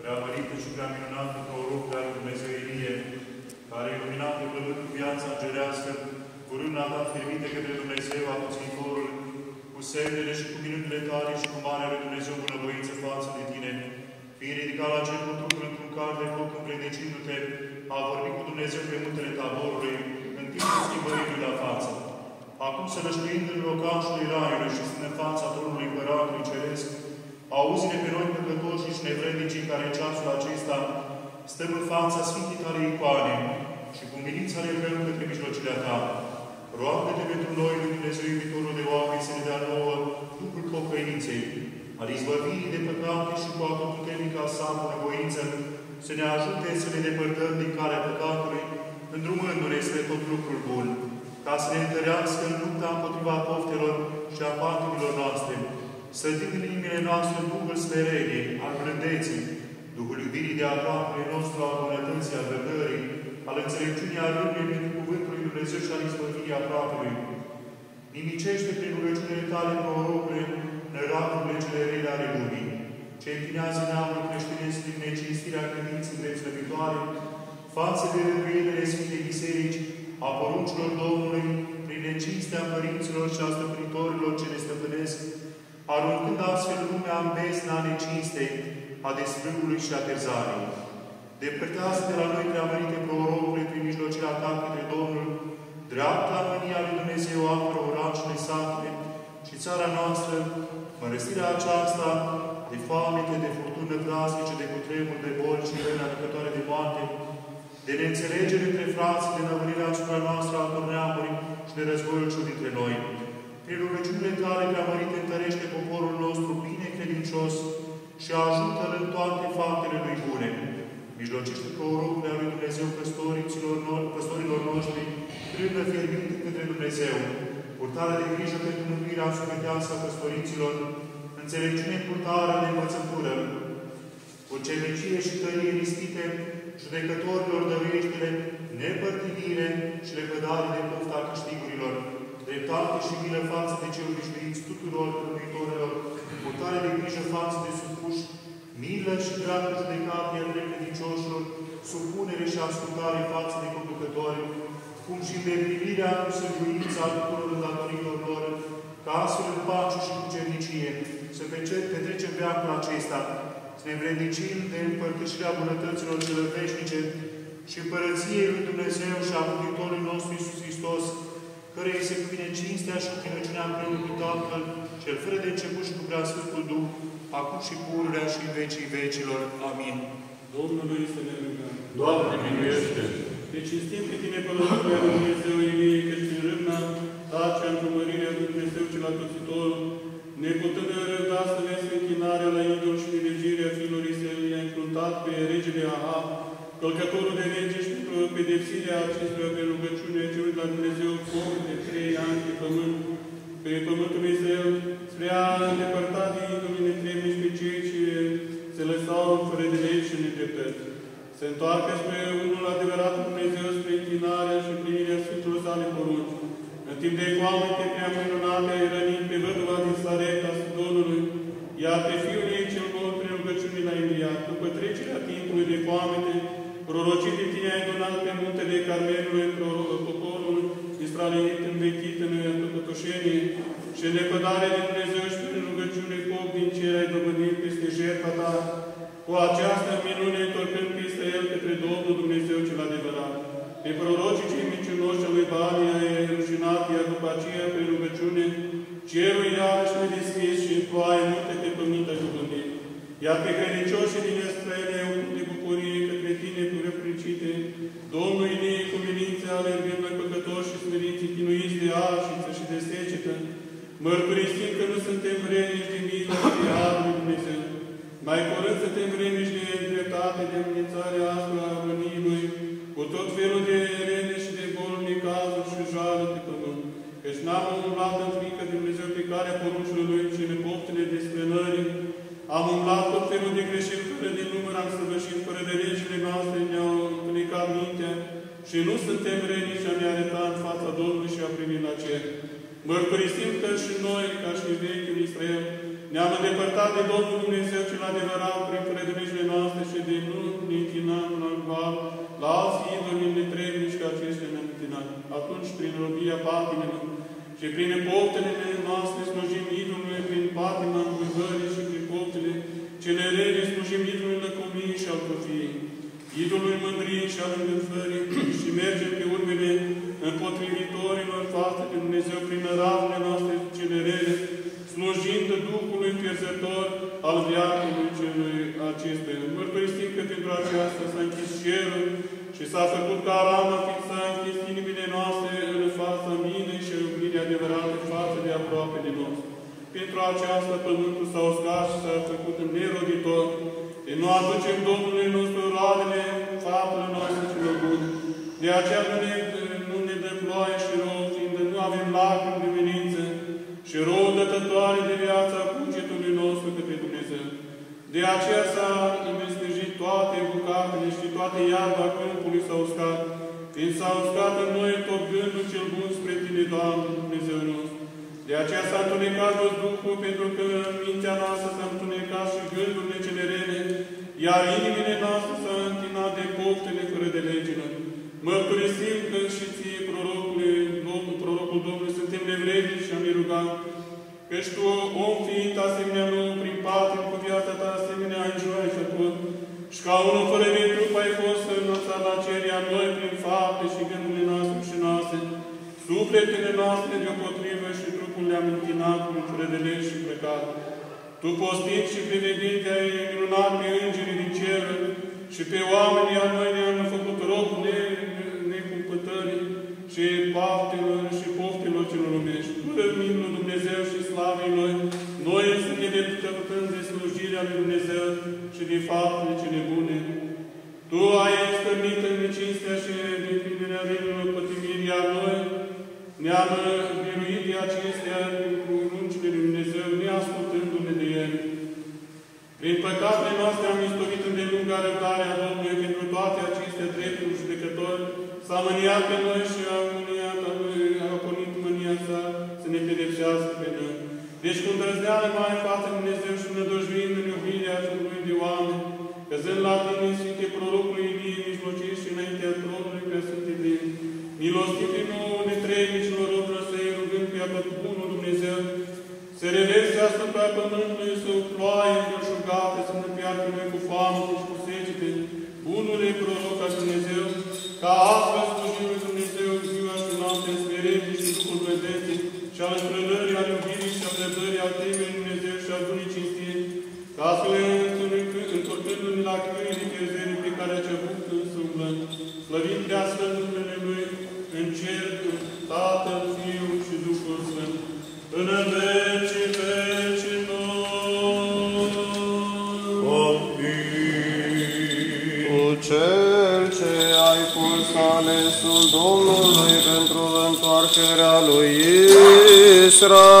Prea mărită și prea minunată proroc al Dumnezeu Ilie, care iluminat de plământ cu viața îngerească, cu râna ta firmite către Dumnezeu apățitorul, cu semnele și cu minunile tale și cu marea lui Dumnezeu bunăvoință față de tine, fiind ridicat la cer cu trupul într-un car de foc împredecindu-te, a vorbit cu Dumnezeu pe muntele taborului, în timpul schimbării la față. Acum să lășluind în locașul Raiului și stând în fața tronului Împăratului Ceresc, auzi-ne pe noi păcătoși și nevrednicii care în ceasul acesta stăm în fața Sfintei tale icoane și cu milința le vrem către mijlocirea ta. Roagă-te pentru noi, lui Dumnezeu iubitorul de oameni, să ne dea nouă Duhul pocăinței, al izbăvirii de păcate și cu puternică sa bunăvoință, să ne ajute să ne depărtăm din calea păcatului, îndrumându-ne spre tot lucrul bun, ca să ne întărească în lupta împotriva poftelor și a patimilor noastre, să din în inimile noastre Duhul smereniei, al blândeții, Duhul iubirii de aproape nostru, al bunătății, al răbdării, al înțelepciunii, al rândului pentru Cuvântul lui Dumnezeu și al izbăvirii aproapelui. Nimicește prin rugăciunile tale, prorocule, năraturile cele rele ale lumii, ce întinează neamul creștinesc prin necinstirea credinței drept slăbitoare, față de rânduielile Sfintei Biserici, a poruncilor Domnului, prin necinstea părinților și a stăpânitorilor ce ne stăpânesc, aruncând astfel lumea în bezna necinstei, a desfrângului și a terzarei. Depărtează de la noi preamărite prorocule prin mijlocirea ta către Domnul, dreapta mânia lui Dumnezeu apără orașele satele și țara noastră, mărăstirea aceasta de foamete, de furtună praznice, de cutremur, de boli și răni aducătoare de moarte, de neînțelegere între frații, de năvălirea asupra noastră altor neamuri și de războiul și dintre noi. Prin rugăciunile tale preamărite întărește poporul nostru bine credincios și ajută-l în toate faptele lui bune. Mijlocește prorocul lui Dumnezeu păstorilor, păstorilor noștri, frână fierbinte către Dumnezeu, purtarea de grijă pentru mântuirea sufletească a păstoriților, înțelepciune purtarea de învățătură, cu cemicie și tărie listite, judecătorilor dăruiește nepărtinire și lepădare de pofta câștigurilor, dreptate și milă față de cei obișnuiți tuturor iubitorilor, purtare de grijă față de supuși, milă și dreaptă judecată iar necredincioșilor, supunere și ascultare față de conducători, cum și îndeplinirea cu săbuința tuturor îndatorilor lor, ca astfel în pace și cu cernicie, să petrecem veacul acesta, să ne învrednicim de împărtășirea bunătăților cele veșnice și împărăției lui Dumnezeu și a Mântuitorului nostru Iisus Hristos, care îi se cuvine cinstea și chinăciunea împreună cu Tatăl, cel fără de început și cu prea Sfântul Duh, acum și pururea și în vecii vecilor. Amin. Domnului să ne rugăm. Doamne, miluiește! Te cinstim pe tine, Părătului lui Dumnezeu Ilie, că prin râmna tacea într-o mărire lui Dumnezeu cel Atățitor, neputând de răbda să vezi închinarea la idol și nevegirea fiilor Israel, i-a încruntat pe regele Ahab, călcătorul de rege și pentru pedepsirea acestuia pe rugăciunea celui la Dumnezeu foc de trei ani pe pământ, pe pământul Israel, spre a îndepărta de idolii netrebnici pe cei ce se lăsau fără de legi și nedreptăți. Se întoarcă spre unul adevărat Dumnezeu, spre închinarea și plinirea Sfântul sale porunci. În timp de foamete prea minunate ai rănit pe văduva din Sareta Sidonului, iar pe Pe prorocii cei mincinoși al lui Bani ai rușinat, iar după aceea, prin rugăciune, cerul iarăși ne deschis și ploaie multe pe pământ ai dobândit. Iar pe credincioșii din Israel ai umplut de bucurie către tine cu răpricite, Domnul Ilie cu milințe alergând noi păcătoși și smeriți, chinuiți de arșiță și de secetă, mărturisim că nu suntem vrenici de milă și de harul lui Dumnezeu. Mai curând suntem vrenici de dreptate, de amenințare asupra tot felul de greșeli fără de număr, am săvârșit fără de legile noastre, ne-au întunecat mintea și nu suntem renici a ne arăta în fața Domnului și a primi la cer. Mărturisim că și noi, ca și vechiul Israel, Ne-am îndepărtat de Domnul Dumnezeu cel adevărat prin prădările noastre și de nu ne închinăm la val, la alții idoli netrebnici ca aceștia ne închinăm. Atunci, prin robia patimilor și prin poftele noastre slujim idolului, prin patima învăvării și prin poftele cele rele slujim idolului lăcomiei și al cofiei, idolului mândriei și al îngânfării și mergem pe urmele împotrivitorilor față de Dumnezeu prin ramurile noastre cele rele, slujind Duhului pierzător al viacului celui acestuia. Mărturisim că pentru aceasta s-a închis cerul și s-a făcut ca ramă fiind s-a închis inimile noastre în fața minei și iubirii adevărate față de aproape de noi. Pentru aceasta pământul s-a uscat și s-a făcut neroditor, de nu aducem Domnului nostru roadele faptele noastre celor bune. De aceea nu ne, nu ne dă ploaie și rău, fiindcă nu avem lacrimi de venință și rău dătătoare de viața cugetului nostru către Dumnezeu. De aceea s-a investijit toate bucatele și toate iarba câmpului s-a uscat, fiind s-a uscat în noi tot gândul cel bun spre Tine, Doamne, Dumnezeu nostru. De aceea s-a întunecat toți Duhul, pentru că mintea noastră s-a întunecat și gândurile cele rele, iar inimile noastre s-a întinat de poftele fără de legilor. Mărturisim că și ție, prorocule, Domnul, prorocul Domnului, suntem nevrednici și am rugat, căci Tu, om fiind asemenea nou, prin patim cu viața Ta asemenea ai ai făcut, și ca unul fără de trup ai fost înălțat la ceria noi prin fapte și gândurile noastre și noastre, sufletele noastre deopotrivă și trupul le-am închinat cu fără și păcat. Tu postit și prevedind ai minunat pe îngerii din cer și pe oamenii a noi ne-am făcut rob ne, necumpătării și paftelor și poftelor celor lumești. Fără minul Dumnezeu și slavei noi, noi să ne depărtăm de slujirea lui Dumnezeu și de faptele cele bune. Tu ai stămit în necinstea și deplinirea vinilor pătimirii a noi, ne-am biruit de acestea cu runcile lui Dumnezeu, neascultându-ne de ele. Prin păcatele noastre am istovit îndelunga răbdarea Domnului pentru toate aceste drepturi judecători, s-a mâniat pe noi și a și al împrălării, al iubirii și al răbdării, al temei Dumnezeu și al bunii cinstii, ca astfel întorcându-ne la câinii de pierzere pe care ați avut însă umblând, slăvind de astfel numele Lui în cer, Tatăl, Fiul și Duhul Sfânt, până în veci, veci Cu cel ce ai pus alesul Domnului pentru întoarcerea lui Israel,